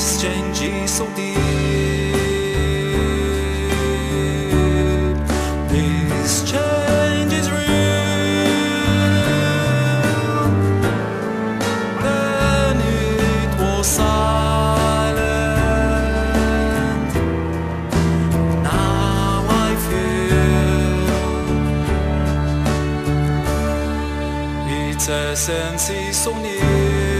exchange so deep. This change is real. Then it was silent. Now I feel its essence is so near.